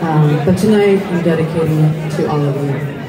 Um, but tonight, I'm dedicating it to all of you.